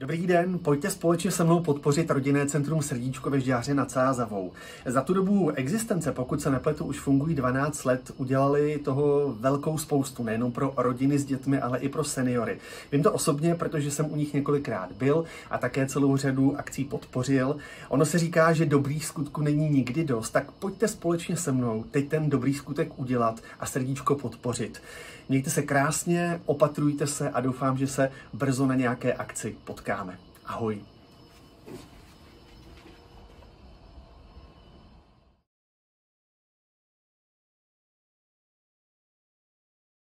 Dobrý den, pojďte společně se mnou podpořit rodinné centrum Srdíčko ve Žďáře nad Sázavou. Za tu dobu existence, pokud se nepletu, už fungují 12 let, udělali toho velkou spoustu, nejenom pro rodiny s dětmi, ale i pro seniory. Vím to osobně, protože jsem u nich několikrát byl a také celou řadu akcí podpořil. Ono se říká, že dobrých skutků není nikdy dost, tak pojďte společně se mnou teď ten dobrý skutek udělat a Srdíčko podpořit. Mějte se krásně, opatrujte se a doufám, že se brzo na nějaké akci potkáme potkáme. Ahoj.